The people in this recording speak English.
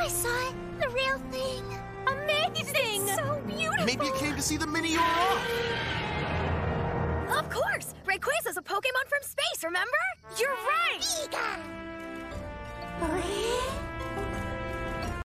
I saw the real thing. Amazing! So beautiful. Maybe you came to see the mini Aurora. Of course! Rayquaza is a Pokemon from space, remember? You're right! Giga!